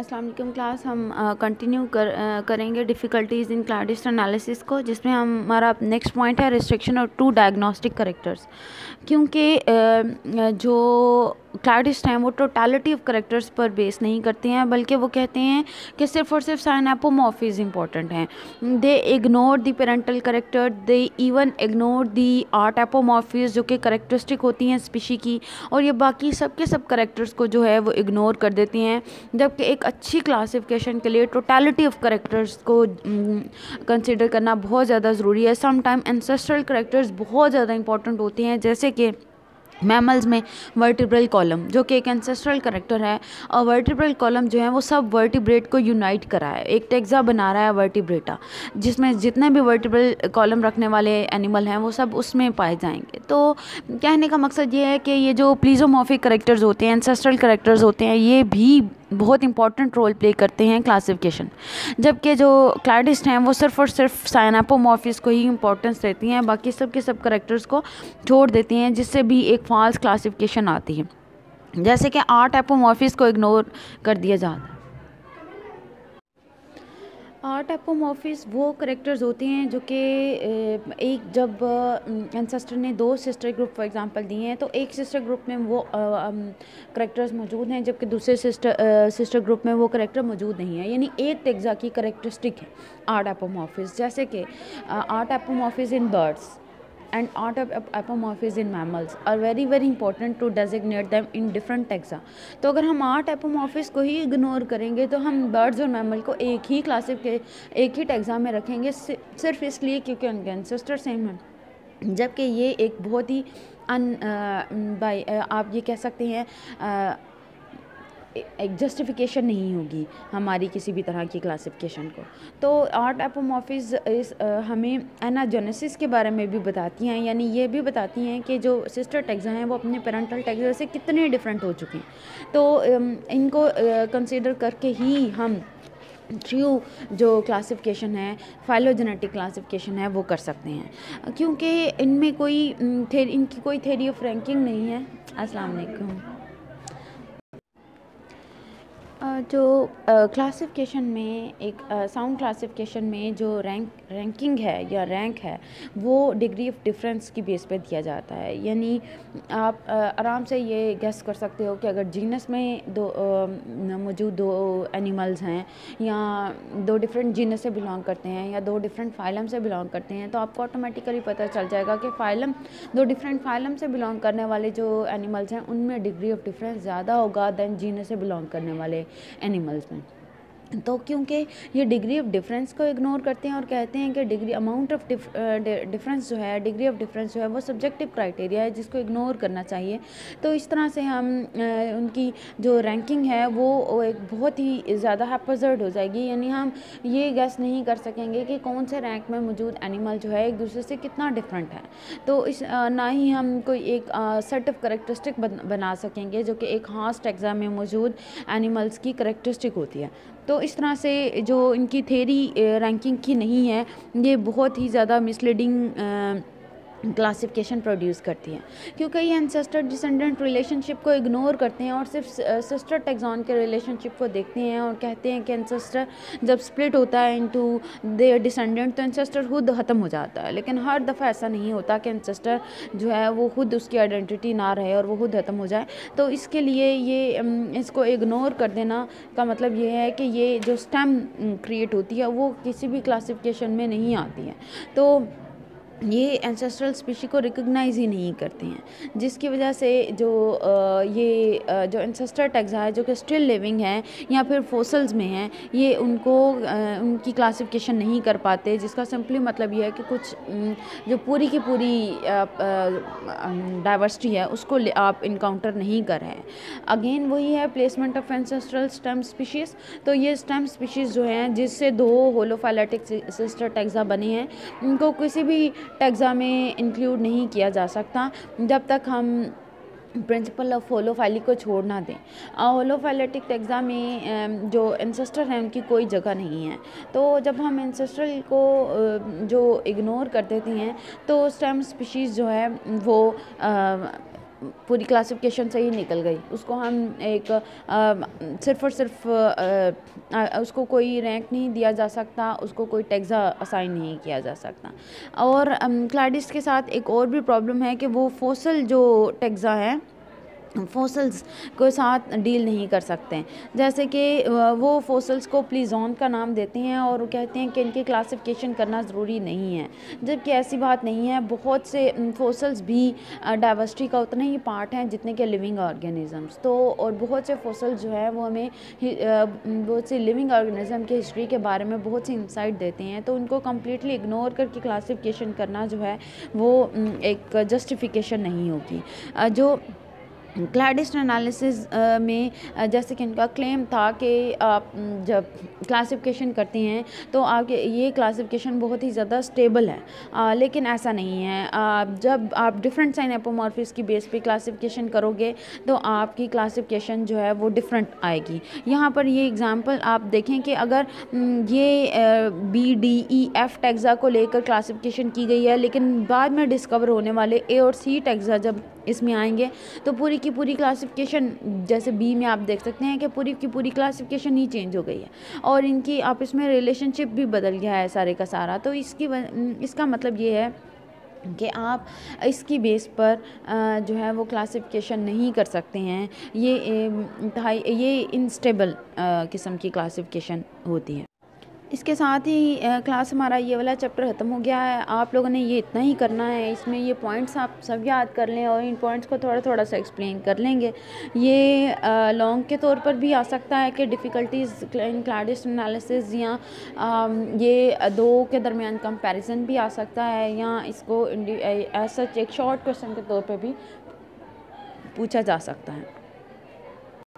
अस्सलाम वालेकुम क्लास हम कंटिन्यू कर आ, करेंगे डिफ़िकल्टीज़ इन क्लाडिस्ट एनालिसिस को जिसमें हम हमारा नेक्स्ट पॉइंट है रिस्ट्रिक्शन और टू डायग्नोस्टिक करेक्टर्स क्योंकि जो क्लाडिस्ट हैं वो टोटलिटी ऑफ़ करेक्टर्स पर बेस नहीं करते हैं, बल्कि वो कहते हैं कि सिर्फ़ और सिर्फ़ साइन साइनापोमॉर्फिज इंपॉर्टेंट हैं। They ignore the parental character they even ignore the autapomorphies जो कि करेक्टरिस्टिक होती हैं स्पीशी की, और ये बाकी सब के सब करेक्टर्स को जो है वो इग्नोर कर देती हैं। जबकि एक अच्छी क्लासिफिकेशन के लिए टोटलिटी ऑफ़ करेक्टर्स को कंसिडर करना बहुत ज़्यादा ज़रूरी है। समटाइम एनसेस्ट्रल करेक्टर्स बहुत ज़्यादा इंपॉर्टेंट होते हैं, जैसे कि मैमल्स में वर्टिब्रल कॉलम जो कि एक एंसेस्ट्रल करेक्टर है, और वर्टिब्रल कॉलम जो है वो सब वर्टिब्रेट को यूनाइट करा है एक टेक्जा बना रहा है वर्टिब्रेटा जिसमें जितने भी वर्टिब्रल कॉलम रखने वाले एनिमल हैं, वो सब उसमें पाए जाएँगे। तो कहने का मकसद ये है कि ये जो प्लीजोमोफिक करेक्टर्स होते हैं एंसेस्ट्रल करेक्टर्स होते हैं, ये भी बहुत इंपॉर्टेंट रोल प्ले करते हैं क्लासिफिकेशन जबकि जो क्लाडिस्ट हैं, वो सिर्फ़ और सिर्फ़ साइनापोमॉर्फिस को ही इंपॉर्टेंस देती हैं, बाकी सब के सब करेक्टर्स को छोड़ देती हैं, जिससे भी एक फॉल्स क्लासिफिकेशन आती है। जैसे कि आर्ट एपोमॉर्फिस को इग्नोर कर दिया जाता है। आर्ट एपोमॉर्फिस वो करेक्टर्स होते हैं जो कि एक जब एंसेस्टर ने दो सिस्टर ग्रुप फॉर एग्जांपल दिए हैं तो एक सिस्टर ग्रुप में वो करेक्टर्स मौजूद हैं, जबकि दूसरे सिस्टर सिस्टर ग्रुप में वो करेक्टर मौजूद नहीं है। यानी एक तेजा की करेक्टरिस्टिक है आर्ट एपोमॉर्फिस। जैसे कि autapomorphies in birds and art of apomorphism in mammals are very very important to designate them in different taxa तो अगर हम आर्ट एपोमॉर्फिस को ही इग्नोर करेंगे तो हम बर्ड्स और मैमल को एक ही क्लासिक एक ही टेक्सा में रखेंगे सिर्फ़ इसलिए क्योंकि उनके एंसेस्टर सेम हैं। जबकि ये एक बहुत ही अन बाई आप ये कह सकते हैं एक जस्टिफिकेशन नहीं होगी हमारी किसी भी तरह की क्लासिफिकेशन को। तो आर्ट एपोमॉर्फिस इस हमें एनाजोनेसिस के बारे में भी बताती हैं, यानी ये भी बताती हैं कि जो सिस्टर टेक्सा हैं, वो अपने पेरेंटल टेक्सा से कितने डिफरेंट हो चुके हैं। तो इनको कंसिडर करके ही हम ट्रू जो क्लासिफिकेशन है फाइलोजेनेटिक क्लासिफिकेशन है, वो कर सकते हैं। क्योंकि इनमें कोई इनकी कोई थेरी ऑफ़ रैंकिंग नहीं है। अस्सलाम वालेकुम। जो क्लासिफिकेशन में एक साउंड क्लासिफिकेशन में जो रैंक रैंकिंग है या रैंक है, वो डिग्री ऑफ़ डिफरेंस की बेस पे दिया जाता है। यानी आप आराम से ये गेस कर सकते हो कि अगर जीनस में दो मौजूद दो एनिमल्स हैं या दो डिफरेंट जीनस से बिलोंग करते हैं या दो डिफरेंट फाइलम से बिलोंग करते हैं तो आपको ऑटोमेटिकली पता चल जाएगा कि फाइलम दो डिफरेंट फाइलम से बिलोंग करने वाले जो एनिमल्स हैं, उनमें डिग्री ऑफ़ डिफरेंस ज़्यादा होगा दैन जीनस से बिलोंग करने वाले। एनिमल्स में तो क्योंकि ये डिग्री ऑफ़ डिफरेंस को इग्नोर करते हैं और कहते हैं कि डिग्री अमाउंट ऑफ़ डिफरेंस जो है डिग्री ऑफ़ डिफरेंस जो है, वो सब्जेक्टिव क्राइटेरिया है जिसको इग्नोर करना चाहिए। तो इस तरह से हम उनकी जो रैंकिंग है, वो एक बहुत ही ज़्यादा हैपजर्ड हो जाएगी। यानी हम ये गैस नहीं कर सकेंगे कि कौन से रैंक में मौजूद एनिमल जो है, एक दूसरे से कितना डिफरेंट है। तो इस ना ही हम कोई एक सेट ऑफ़ करेक्टरिस्टिक बना सकेंगे जो कि एक हास्ट एग्ज़ाम में मौजूद एनिमल्स की करेक्टरिस्टिक होती है। तो इस तरह से जो इनकी थेरी रैंकिंग की नहीं है, ये बहुत ही ज़्यादा मिसलीडिंग क्लासिफिकेशन प्रोड्यूस करती हैं। क्योंकि ये एंसेस्टर डिसेंडेंट रिलेशनशिप को इग्नोर करते हैं और सिर्फ़ सिस्टर टेक्जॉन के रिलेशनशिप को देखते हैं और कहते हैं कि एनसेस्टर जब स्प्लिट होता है इनटू देयर डिसेंडेंट तो एनसेस्टर खुद ख़त्म हो जाता है। लेकिन हर दफ़ा ऐसा नहीं होता कि एनसेस्टर जो है, वो खुद उसकी आइडेंटिटी ना रहे और वो खुद ख़त्म हो जाए। तो इसके लिए ये इसको इग्नोर कर देना का मतलब ये है कि ये जो स्टेम क्रिएट होती है, वो किसी भी क्लासिफिकेशन में नहीं आती है। तो ये एंसेस्ट्रल स्पीशी को रिकग्नाइज ही नहीं करते हैं, जिसकी वजह से जो ये जो एंसेस्टर टेक्सा है, जो कि स्टिल लिविंग है, या फिर फोसल्स में हैं, ये उनको उनकी क्लासिफिकेशन नहीं कर पाते, जिसका सिंपली मतलब ये है कि कुछ जो पूरी की पूरी डाइवर्सिटी है, उसको आप इनकाउंटर नहीं कर रहे अगेन वही है placement of ancestral stem species तो ये स्टेम स्पीशीज़ जो हैं, जिससे दो होलोफाइलेटिक सिस्टर टेक्सा बने हैं, उनको किसी भी टेक्सा में इंक्लूड नहीं किया जा सकता। जब तक हम प्रिंसिपल ऑफ़ होलोफाइलिक को छोड़ ना दें। होलोफाइलेटिक टैक्सा में जो इंसेस्टर हैं, उनकी कोई जगह नहीं है। तो जब हम इंसेस्टर को जो इग्नोर कर देते हैं तो स्टेम स्पीशीज़ जो है, वो पूरी क्लासिफिकेशन से ही निकल गई। उसको हम एक आ, सिर्फ़ और सिर्फ़ आ, आ, उसको कोई रैंक नहीं दिया जा सकता उसको कोई टैक्सा असाइन नहीं किया जा सकता। और क्लाडिस के साथ एक और भी प्रॉब्लम है कि वो फोसल जो टैक्सा है फोसल्स को साथ डील नहीं कर सकते हैं। जैसे कि वो फोसल्स को प्लीजोन का नाम देते हैं और कहते हैं कि इनकी क्लासिफिकेशन करना ज़रूरी नहीं है। जबकि ऐसी बात नहीं है, बहुत से फोसल्स भी डाइवर्सिटी का उतना ही पार्ट हैं जितने के लिविंग ऑर्गेनिज़म्स तो और बहुत से फोसल्स जो है वो हमें बहुत से लिविंग ऑर्गेनिज़म की हिस्ट्री के बारे में बहुत सी इंसाइट देते हैं। तो उनको कम्प्लीटली इग्नोर करके क्लासिफिकेशन करना जो है, वो एक जस्टिफिकेशन नहीं होगी। जो क्लाडिस्ट एनालिसिस में जैसे कि इनका क्लेम था कि आप जब क्लासिफिकेशन करते हैं तो आपके ये क्लासिफिकेशन बहुत ही ज़्यादा स्टेबल है। आ, लेकिन ऐसा नहीं है। आ, जब आप डिफरेंट साइन एपोमॉर्फिस की बेस पे क्लासिफिकेशन करोगे तो आपकी क्लासिफिकेशन जो है वो डिफरेंट आएगी। यहाँ पर ये एग्ज़ाम्पल आप देखें कि अगर ये B D E F taxa को लेकर क्लासिफिकेशन की गई है लेकिन बाद में डिस्कवर होने वाले ए और सी टैक्सा जब इसमें आएँगे। तो पूरी की पूरी क्लासिफिकेशन जैसे बी में आप देख सकते हैं कि पूरी की पूरी क्लासिफिकेशन ही चेंज हो गई है। और इनकी, आप इसमें रिलेशनशिप भी बदल गया है सारे का सारा। तो इसकी इसका मतलब ये है कि आप इसकी बेस पर जो है वो क्लासिफिकेशन नहीं कर सकते हैं। ये ये इनस्टेबल किस्म की क्लासिफिकेशन होती है। इसके साथ ही क्लास हमारा ये वाला चैप्टर ख़त्म हो गया है। आप लोगों ने ये इतना ही करना है। इसमें ये पॉइंट्स आप सब याद कर लें और इन पॉइंट्स को थोड़ा थोड़ा सा एक्सप्लेन कर लेंगे। ये लॉन्ग के तौर पर भी आ सकता है कि डिफ़िकल्टीज़ इन क्लाडिस्ट एनालिसिस या ये दो के दरमियान कंपैरिजन भी आ सकता है या इसको एज सच एक शॉर्ट क्वेश्चन के तौर पर भी पूछा जा सकता है।